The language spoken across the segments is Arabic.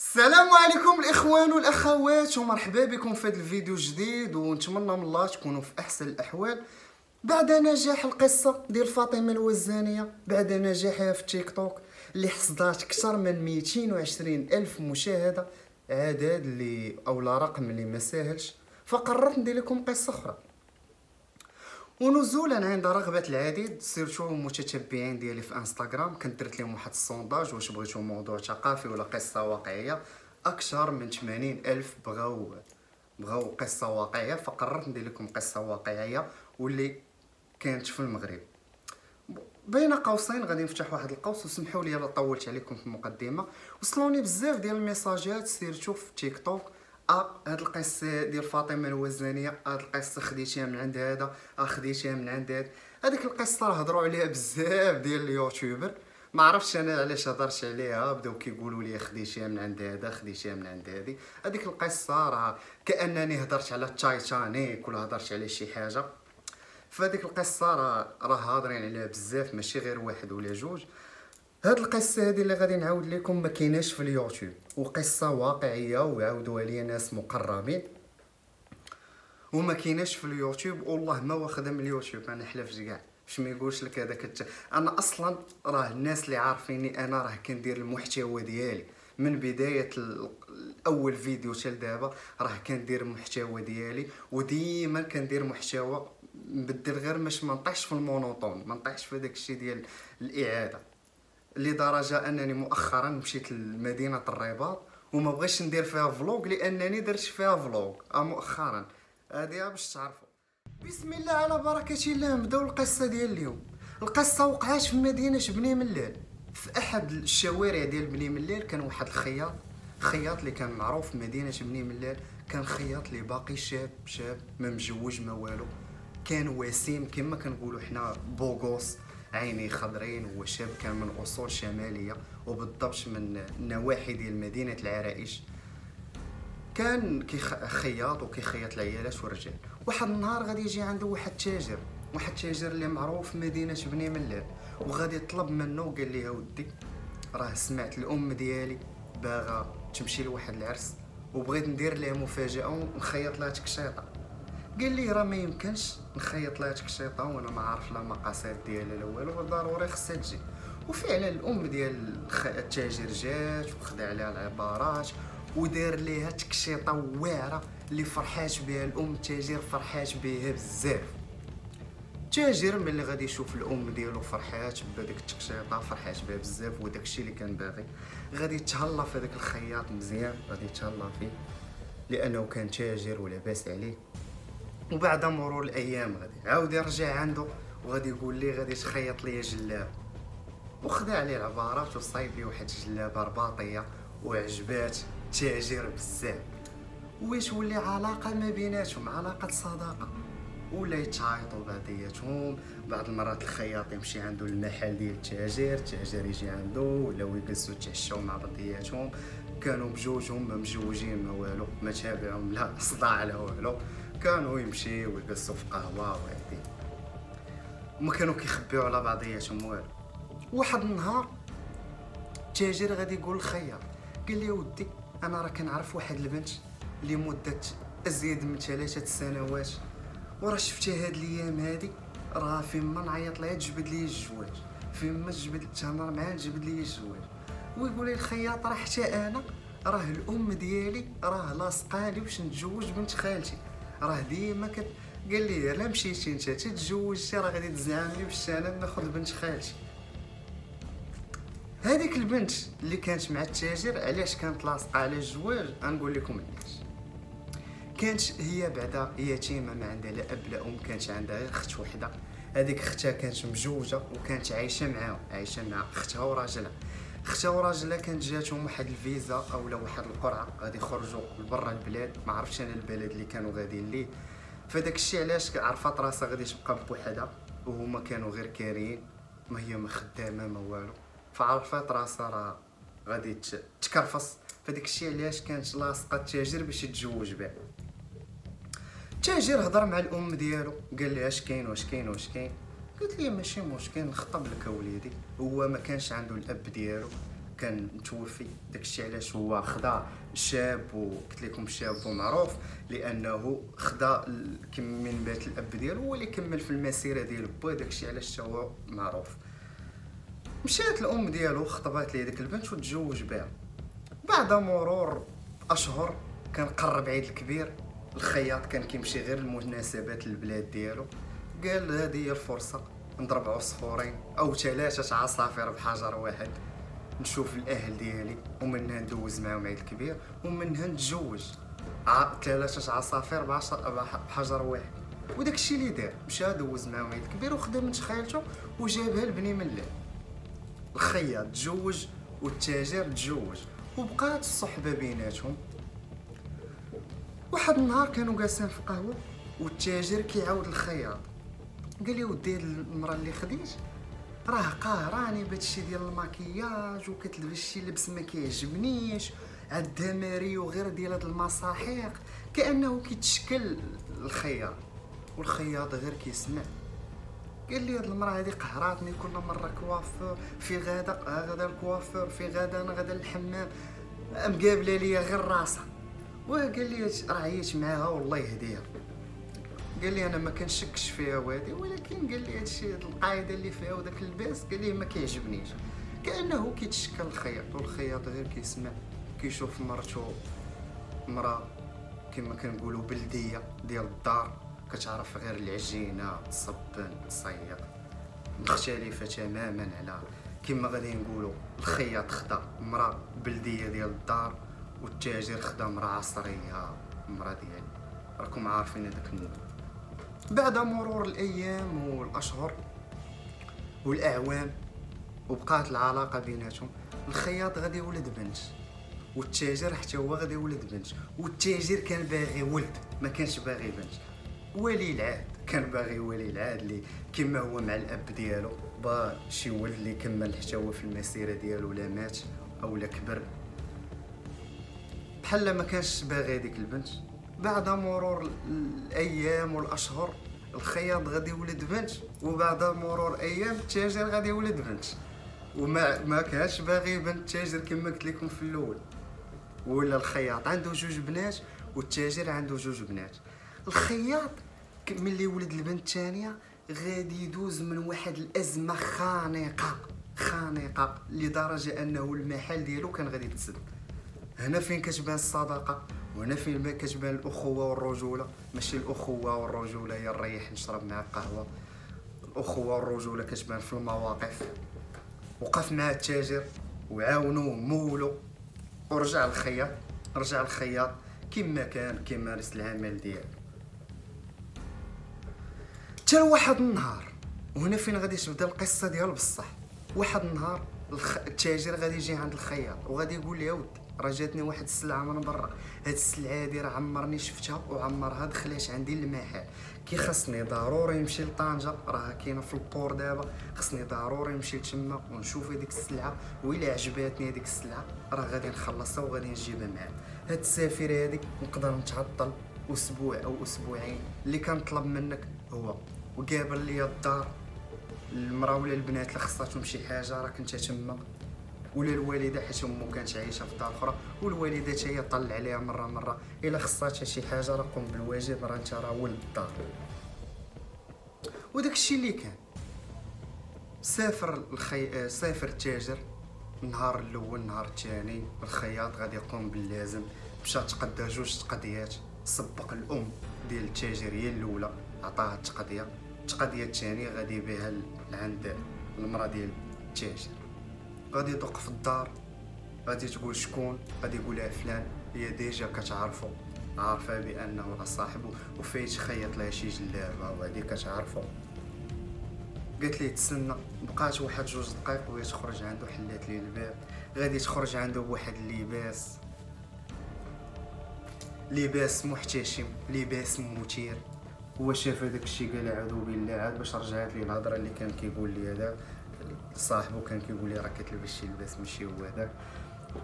السلام عليكم الإخوان والأخوات ومرحبا بكم في هذا الفيديو الجديد ونتمنى من الله تكونوا في أحسن الأحوال. بعد نجاح القصة ديال فاطمة الوزانية بعد نجاحها في تيك توك اللي حصدات أكثر من 220 ألف مشاهدة عدد اللي اولا رقم اللي ما ساهلش فقررت ندير لكم قصة أخرى. ونزولا عند رغبة العديد surtout المتتبعين ديالي في انستغرام. كنت درت لهم واحد ال sondage واش بغيتو موضوع ثقافي ولا قصة واقعية. أكثر من 80 ألف بغاو بغاو قصة واقعية. فقررت ندير لكم قصة واقعية واللي كانت في المغرب. بين قوسين غادي نفتح واحد القوس وسمحوا لي الا طولت عليكم في المقدمة. وصلوني بزاف ديال الميساجات surtout في تيك توك. آه هاد القصة ديال فاطمة الوزانيه هاد القصة خديتيها من عند هذا آه خديتيها من عند هذا هذيك القصة راه هضروا عليها بزاف ديال اليوتيوبر. ما عرفتش أنا علاش هضرت عليها بداو كيقولوا لي خديتيها من عند هذا خديتيها من عند هذه. هذيك القصة راه كأنني هضرت على التايتانيك ولا هضرت على شي حاجة. فهاديك القصة راه راه هاضرين عليها بزاف ماشي غير واحد ولا جوج. هاد القصة هادي اللي غادي نعاود لكم ما كايناش في اليوتيوب. وقصة واقعية وعاودوها لي ناس مقربين. وما كايناش في اليوتيوب والله ما واخدها من اليوتيوب أنا حلفت كاع. باش ما يقولش لك هذاك. أنا أصلا راه الناس اللي عارفيني أنا راه كندير المحتوى ديالي. من بداية ال- اول فيديو حتى دابا راه كندير المحتوى ديالي. وديما كندير محتوى نبدل غير باش ما نطيحش في المونوطون ما نطيحش في داك الشيء ديال الإعادة. لدرجة أنني مؤخرا مشيت لمدينة الرباط وما بغيتش ندير فيها فلوق لأنني درت فيها فلوق آه مؤخرا. هذه باش تعرفوا. بسم الله على بركة الله نبدأو القصة ديال اليوم. القصة وقعات في مدينة بني ملال. في أحد الشوارع ديال بني ملال كان واحد الخياط خياط اللي كان معروف في مدينة بني ملال. كان خياط اللي باقي شاب شاب ما مجوج ما والو. كان وسيم كما كنقولوا حنا بوغوس. عيني خضرين هو شاب كان من اصول شمالية وبالضبط من نواحي ديال مدينة العرائش. كان كيخيط وكيخيط العيالات والرجال واحد النهار غادي يجي عنده واحد تاجر واحد تاجر اللي معروف في مدينة بني ملال. وغادي يطلب منه وقال لي ودي راه سمعت الأم ديالي باغا تمشي لواحد العرس وبغيت ندير لها مفاجأة ونخيط لها تكشيطة. قال لي راه ما يمكنش نخيط لها تكشيطه وأنا ما عارف لا مقاسات ديالها لا والو ضروري خصها تجي. وفعلا الأم ديال التاجر جات وخدا عليها العبارات ودار ليها تكشيطه واعرة اللي فرحات بها الأم التاجر فرحات بها بزاف. التاجر ملي غادي يشوف الأم ديالو فرحات بهذيك التكشيطه فرحات بها بزاف وداك الشيء اللي كان باغي. غادي يتهلا في هذاك الخياط مزيان غادي يتهلا فيه لأنه كان تاجر ولاباس عليه. وبعد مرور الأيام غادي عاود يرجع عنده وغادي يقول لي غادي تخيط لي جلاب. وخدا عليه العبارات وصايب لي واحد الجلابه رباطيه وعجبات التاجر بزاف. واش ولي علاقة ما بيناتهم؟ علاقة صداقة. ولا يتعايطوا بعضياتهم. بعض المرات الخياط يمشي عنده المحل ديال التاجر التاجر يجي عنده ولاو يجلسوا يتعشاو مع بعضياتهم. كانوا بجوجهم ما مجوجين ما والو ما تابعهم لا صداع لا والو. كانوا يمشيو ويجلسوا في قهوة وهادي وما كانوا كيخبيو على بعضياتهم والو واحد النهار التاجر غادي يقول للخياط قال لي ودي أنا راه كنعرف واحد البنت اللي مدة أزيد من ثلاثة سنوات. وراه شفتها هاد الأيام هادي راه فيما نعيط لها تجبد لي الزواج فيما تجبد تهضر معاها تجبد لي الزواج ويقول لي الخياط راه حتى أنا راه الأم ديالي راه لاصقه لي باش نتزوج بنت خالتي. راه ديما كت قال لي لا مشيتي انت تتزوجتي راه غادي تزعمني باش أنا ناخذ بنت خالتي. هذيك البنت اللي كانت مع التاجر علاش كانت لاصقة على الزواج؟ غنقول لكم علاش. كانت هي بعدا يتيمة ما عندها لا أب لا أم كانت عندها غير اخت وحدة. هذيك اختها كانت مجوجه وكانت عايشة معاهم عايشة مع اختها وراجلها. اختها وراجلها كانت جاتهم واحد الفيزا أو لا واحد القرعة غادي يخرجوا لبرا البلاد. ما عرفتش أنا البلد اللي كانوا غاديين ليه. فداك الشيء علاش عرفات راسها غادي تبقى بوحدها وهما كانوا غير كاريين ما هي ما خدامة ما والو. فعرفات راسها راه غادي تكرفص. فداك الشيء علاش كانت لاصقة التاجر باش يتزوج بها. التاجر هضر مع الأم ديالو قال لها أش كاين واش كاين واش كاين؟ قالت لي ماشي مشكل نخطب لك اوليدي هو ما كانش عنده الأب ديالو. كان متوفي. داكشي علاش هو خدا شاب وقلت لكم شاب ومعروف لأنه خدا كم من بيت الأب ديالو هو اللي كمل في المسيرة ديال با داكشي علاش هو معروف. مشات الأم ديالو خطبات ليه ديك البنت وتزوج بها. بعد مرور أشهر كان قرب عيد الكبير. الخياط كان كيمشي غير المناسبات البلاد ديالو. قال هذه هي الفرصة نضرب عصفورين أو ثلاثة عصافير بحجر واحد؟ نشوف الأهل ديالي ومنها ندوز معاهم عيد الكبير ومنها نتزوج. ثلاثة عصافير بحجر واحد؟ وداك الشيء اللي دار مشى دوز معاهم عيد الكبير وخدا من خالته وجابها لبني ملال الخياط تزوج والتاجر تزوج وبقات الصحبة بيناتهم. واحد النهار كانوا جالسين في قهوة والتاجر كيعاود الخياط. قال لي ودي المرا اللي خديت. راه قاهراني بهادشي ديال الماكياج وكتلبس شي لبس ما كيعجبنيش. ماريو غير ديال هاد المساحيق كأنه كيتشكى للخياط. والخياط غير كيسمع. قال لي هاد المرأة هادي قهراتني كل مرة coiffeur فين غادا غادا ال coiffeur فين غادا أنا غادا الحمام. مقابله ليا غير راسها. وقال لي راه عييت معاها والله يهديها. قال لي أنا ما كنشكش فيها وهادي ولكن قال لي هادشي هاد القاعدة اللي فيها وداك اللباس قال لي ما كيعجبنيش. كأنه كيتشكل الخياط والخياط غير كيسمع كيشوف مرتو مراه كما كنقولوا بلدية ديال الدار كتعرف غير العجينة تصبن تصيق مختلفة تماما على كما غادي نقولوا الخياط خدا مراه بلدية ديال الدار والتاجر خدا مراه عصرية مراه ديال راكم عارفين هذاك النوع. بعد مرور الأيام والأشهر والأعوام وبقات العلاقة بيناتهم. الخياط غادي يولد بنت والتاجر حتى هو غادي يولد بنت والتاجر كان باغي ولد ما كانش باغي بنت. ولي العهد كان باغي ولي العهد اللي كما هو مع الأب ديالو. با شي ولد اللي كمل حتى هو في المسيرة ديالو لا مات أو لا كبر. بحال ما كانش باغي هذيك البنت. بعد مرور ال- الأيام والأشهر الخياط غادي يولد بنت وبعد مرور أيام التاجر غادي يولد بنت وما ما كانش باغي بنت التاجر كما قلت لكم في الأول. ولا الخياط. عنده جوج بنات والتاجر عنده جوج بنات. الخياط ملي ولد البنت الثانية غادي يدوز من واحد الأزمة خانقة. خانقة لدرجة أنه المحل ديالو كان غادي يتسد. هنا فين كتبان الصداقة؟ وهنا فين كتبان الأخوة والرجولة؟ ماشي الأخوة والرجولة يا نريح نشرب معاك قهوة. الأخوة والرجولة كتبان في المواقف. وقف مع التاجر وعاونو مولو ورجع الخياط رجع الخياط كما كان كيمارس العمل ديالو. حتى واحد النهار وهنا فين غادي تبدا القصة ديال بصح. واحد النهار. التاجر غادي يجي عند الخياط وغادي يقول يا ود راه جاتني واحد السلعة من برا. هاد السلعة هادي راه عمرني شفتها وعمرها دخلات عندي للمحل كي خاصني ضروري نمشي لطنجة راه كاينة في البور دابا. خاصني ضروري نمشي لتما ونشوف هذيك السلعة وإلا عجباتني هذيك السلعة راه غادي نخلصها وغادي نجيبها معايا. هاد السفيرة هذيك نقدر نتعطل أسبوع أو أسبوعين. اللي كنطلب منك هو وقابل لي الدار المراه ولا البنات اللي خصاتهم شي حاجة راك انت تما. ولا الوالده حيت امو كانت عايشه في دار أخرى والوالده حتى هي طلع عليها مره مره إلا خصاتها شي حاجة راه قوم بالواجب راه انت راه ولد الدار وداك الشيء اللي كان سافر الخي... سافر التاجر النهار الأول النهار الثاني الخياط غادي يقوم باللازم مشى تقدى جوج تقضيات سبق الأم ديال التاجر هي الأولى عطاها التقضيه التقضيه الثانية غادي بها لعند المرأة ديال التاجر. غادي في الدار غادي تقول شكون؟ غادي يقولها فلان هي ديجا كتعرفو عارفة بأنه راه صاحبه وفايت خيط لها شي جلابة وهادي كتعرفو. قالت لي تسنى بقات واحد جوج دقائق وهي تخرج عنده حلات ليه الباب غادي تخرج عنده بواحد اللباس لباس محتشم لباس مثير هو شاف هذاك الشيء قال اعوذ بالله عاد باش رجعت لي الهضرة اللي كان كيقول لي هذا. صاحبو كان كيقول لي راه كتلبس شي لباس ماشي هو هذاك.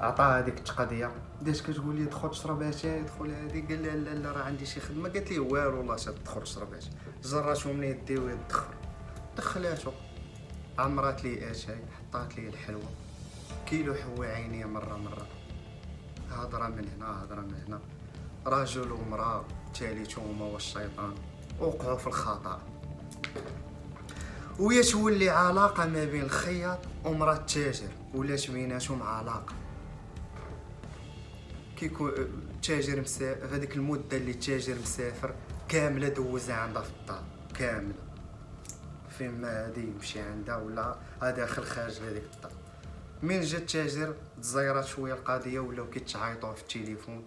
عطاها هذيك التقضية. بدات كتقول لي دخل تشرب اتاي دخل هادي. قال لها لا لا راه عندي شي خدمة. قالت لي والو والله حتى تدخل تشرب اتاي جراتو من يدي ويدخل دخلاتو. عمرات لي اتاي حطات لي الحلوى كيلوحوا عيني مرة مرة. هضرة من هنا هضرة من هنا. رجل ومرأة تالتهما الشيطان. وقعوا في الخطأ. ويا تولي علاقة ما بين الخياط ومرأة التاجر ولات بيناتهم علاقة؟ كيكون التاجر مسافر هذيك المدة اللي التاجر مسافر كاملة دوزها عندها في الدار كاملة. فين ما هادي يمشي عندها ولا داخل خارج هذيك الدار من جا التاجر تزيرات شوية القضية ولاو كيتعيطوا في التليفون.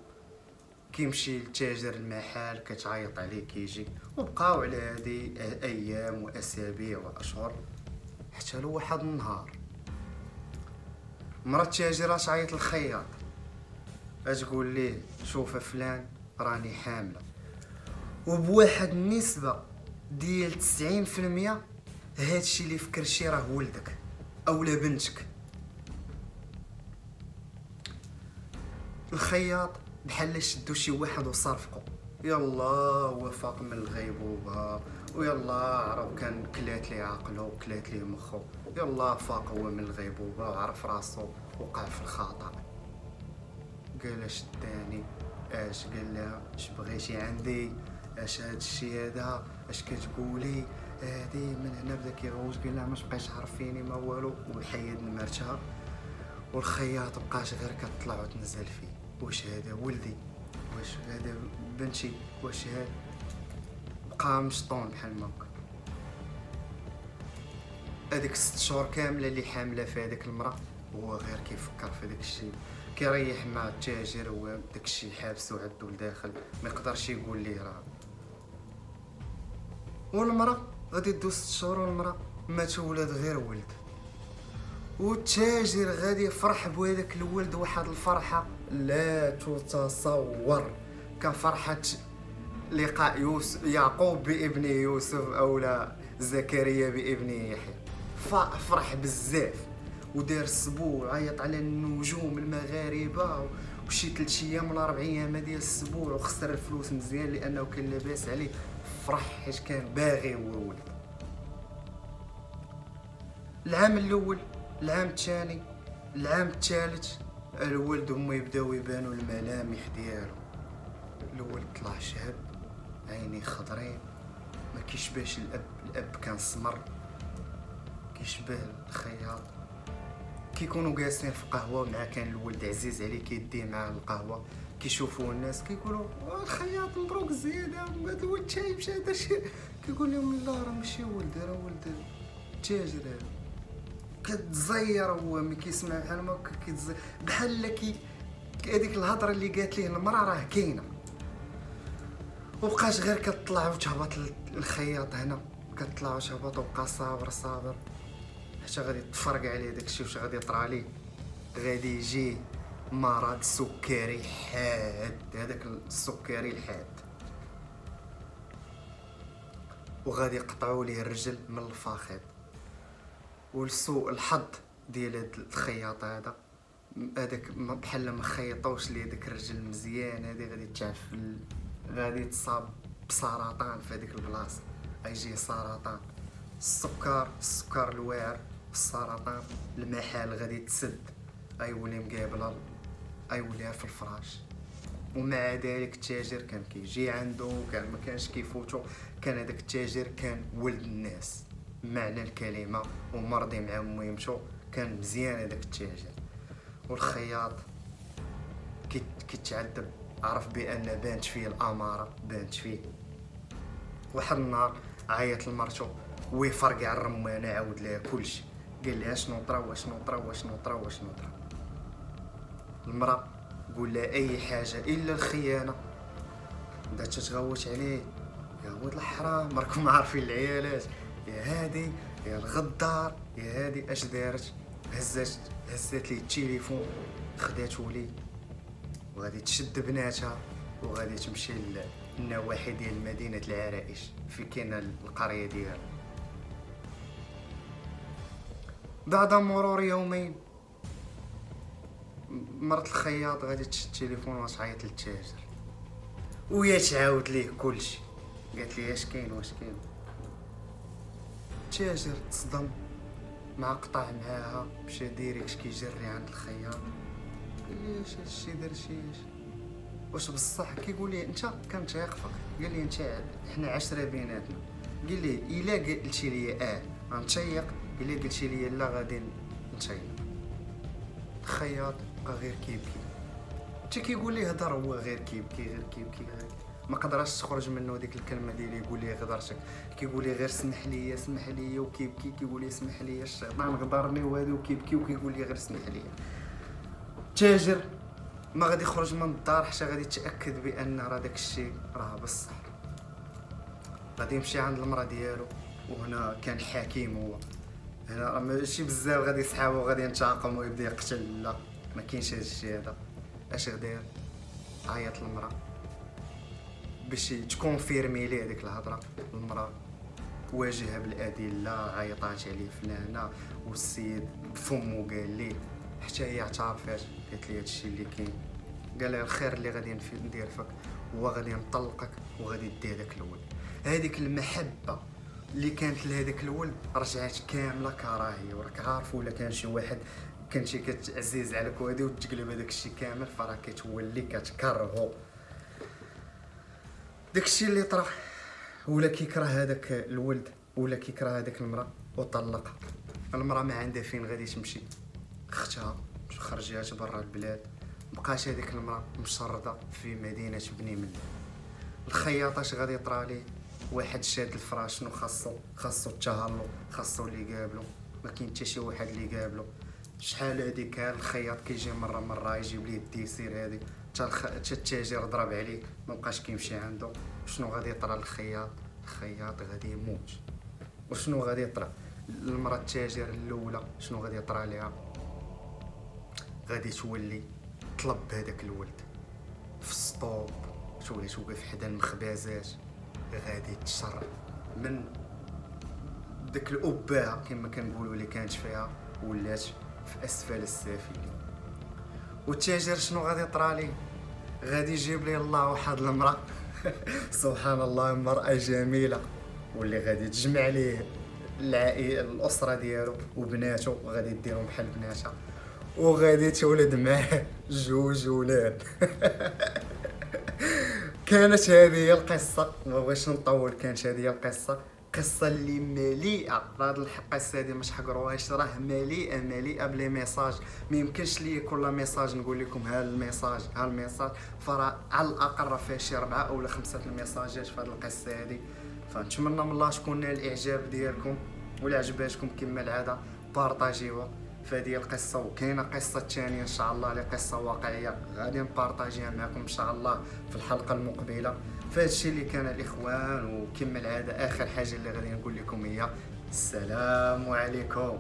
كيمشي للتاجر المحل كتعيط عليه كيجي وبقاو على هادي أيام وأسابيع وأشهر حتى لو واحد النهار مرات التاجر تعيط للخياط تقول ليه؟ شوف فلان راني حامله وبواحد النسبة ديال 90% هادشي اللي فكرتي راه ولدك اولا بنتك. الخياط بحال شدو شي واحد وصرفقو يلا هو فاق من الغيبوبة. ويلا عرف كان كلات ليه عقلو كلات ليه مخو. يلا فاق هو من الغيبوبة وعرف راسو وقع في الخطا قال اش داني؟ اش قال لها اش بغيتي عندي؟ اش هاد الشي هذا؟ اش كتقولي؟ هادي من هنا بدا كيغوت قال لها ما بقيتش عارفيني ما والو. وحيد نمرتها. والخياط بقاش غير كتطلع وتنزل فيه. واش هذا ولدي؟ واش هذا بنتي؟ واش هذا؟ بقى مشطون بحال ما هذيك ست شهور كاملة اللي حاملة في هذيك المرأة هو غير كيفكر في داك الشيء كيريح مع التاجر هو داك الشيء حابسو عندو لداخل ما يقدرش يقول ليه راه. والمرأة غادي دوز ست شهور والمرأة ما تولد غير ولد. والتاجر غادي يفرح بهذاك الولد واحد الفرحة. لا تتصور. كفرحة لقاء يوسف يعقوب بابنه يوسف أو لا زكريا بابنه يحيى. فرح بزاف. ودار السبوع عيط على النجوم المغاربة وشي ثلاث أيام ولا أربع أيام ديال السبوع وخسر الفلوس مزيان لأنه كان لاباس عليه. فرح حيت كان باغي هو ولد العام الأول العام الثاني العام الثالث الولد هما يبداو يبانوا الملامح ديالو الولد طلع شاب عيني خضرين ما كيشبهش الأب الأب كان سمر كيشبه الخياط. كيكونوا جالسين في قهوة مع كان الولد عزيز عليه كيديه مع القهوة كيشوفوا الناس كيقولوا الخياط مبروك زياده هذا الولد شايب هذا شي كيقول لهم لا راه ماشي ولد راه ولد تاجر هذا. كتزير هو ملي كيسمع بحال ما كيتزير بحال كي هذيك الهضرة اللي قالت ليه المرأة راه كاينة. وبقاش غير كتطلع وتهبط الخياط هنا كتطلع وتهبط وبقى صابر صابر. حتى غادي تفرق عليه داكشي واش غادي يطرى غادي يجي مرض سكري حاد هذاك السكري الحاد. وغادي يقطعوا ليه الرجل من الفخذ. ولسوء الحظ ديال هاد الخياط هذا. هذاك بحال ما خيطوش ليه داك الرجل مزيان هادي غادي تعفل غادي تصاب بسرطان في هذيك البلاصة. غيجي سرطان. السكر السكر الواعر السرطان المحال غادي تسد. غيولي مقابل غيوليها في الفراش. ومع ذلك التاجر كان كيجي عنده كان ما كانش كيفوتو. كان هذاك التاجر كان ولد الناس. معنى الكلمة ومرضي معاهم ويمشوا. كان مزيان هذاك التاجر والخياط كيتعذب. عرف بأن بانت فيه الأمارة بانت فيه. واحد النهار عيط لمرتو ويفرقع الرمانه عاود لها كلشي. قال لها شنو طرا وشنو طرا وشنو طرا وشنو طرا. المرأة قول لها أي حاجة إلا الخيانة. بدات تتغوت عليه. يا ولد الحرام راكم عارفين العيالات. يا هادي يا الغدار يا هادي اش دارت؟ هزات هزات لي التليفون. خداتو لي وغادي تشد بناتها وغادي تمشي للنواحي ديال مدينة العرائش في كاينة القرية ديالها. بعد مرور يومين مرت الخياط غادي تشد التليفون وتعيط للتاجر. ويا تعاود ليه كلشي. قالت لي اش كاين واش كاين؟ التاجر تصدم مع قطع معاها مشى direct كيجري عند الخياط قال لي اش هادشي شي واش بصح؟ كيقول لي أنت كنتيق فيك قال لي أنت حنا عشرة بيناتنا قال لي إلا قلتي لي آه غنتيق. إلا قلتي لي لا غادي نتيق. الخياط بقى غير كيبكي. حتى كيقول لي هضر هو غير كيبكي غير كيبكي غير ما قدرش تخرج منه ديك الكلمة ديالي يقول لي غدرتك كيقول لي غير سمح لي سمح لي وكيبكي. كيقول لي سمح لي الشيطان غدرني وهذا وكيبكي وكيقول لي غير سمح لي. تاجر ما غادي يخرج من الدار حتى غادي يتأكد بأن راه داك الشيء راه بصح. غادي يمشي عند المرأة ديالو وهنا كان الحكيم هو. هنا راه ماشي بزاف غادي يسحابو غادي ينتقم ويبدأ يقتل لا ما كاينش هذا الشيء هذا. اش غدير؟ عيط المراه باش تكونفيرمي ليه ديك الهضرة؟ المرأة واجهها بالأدلة عيطات عليه فلانة والسيد بفمو قال ليه؟ حتى هي اعترفات قالت لي هادشي اللي كاين. قال لها الخير اللي غادي ندير فيك هو غادي نطلقك وغادي دي هذاك الولد. هذيك المحبة اللي كانت لهذاك الولد رجعت كاملة كراهية وراك عارف ولا كان شي واحد كنتي كتعزيز عليك وهادي وتقلب هذاك الشيء كامل فراه كتولي كتكرهو. داكشي اللي طرا. ولا كيكره هذاك الولد ولا كيكره هذاك المرأة وطلقها. المرأة ما عندها فين غادي تمشي. اختها خرجات برا البلاد. بقات هذيك المرأة مشردة في مدينة بني ملي الخياط اش غادي ليه واحد شاد الفراش شنو خاصو؟ خاصو تهلو خاصو اللي يقابلو. ما كاين حتى شي واحد اللي يقابلو. شحال هذيك الخياط كيجي مرة مرة يجيب ليه الديسير هذيك حتى التاجر ضرب عليه. ما بقاش كيمشي عنده. شنو غادي يطرى للخياط الخياط غادي يموت. وشنو غادي يطرى؟ المرأة التاجر الأولى شنو غادي يطرى ليها غادي تولي طلب هذاك الولد. في السطوب تولي توقف حدا المخبازات غادي تشر من ديك الأباعة كما كنقولوا اللي كانت فيها ولات في أسفل السافلين. والتاجر شنو غادي يطرالي غادي يجيب لي الله واحد المرأة. سبحان الله امراه جميلة. واللي غادي تجمع ليه العائلة الأسرة ديالو وبناته وغادي ديرهم بحال بناتها. وغادي تولد معاه جوج ولاد. كانت هذه هي القصة. ما بغيتش نطول كانت هذه هي القصة. قصه اللي مليئه هاد القصة هادي ما تحقروهاش راه مليئة مليئة ب les messages ما يمكنش لي كل message نقول لكم ها ال message ها ال message فراه على الأقل راه فيها شي اربعه أو خمسة الميساجات في هاد القصة هادي فنتمنى من الله تكون الإعجاب ديالكم ولا عجباتكم كما العادة بارطاجيوها فهذه القصة. وكاينة قصة ثانية إن شاء الله لقصة واقعية غادي نبارطاجيها معكم إن شاء الله في الحلقة المقبلة. فهذا الشيء اللي كان الإخوان وكما العاده آخر حاجة اللي غادي نقول لكم هي السلام عليكم.